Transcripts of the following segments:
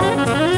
Música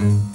Mm-hmm.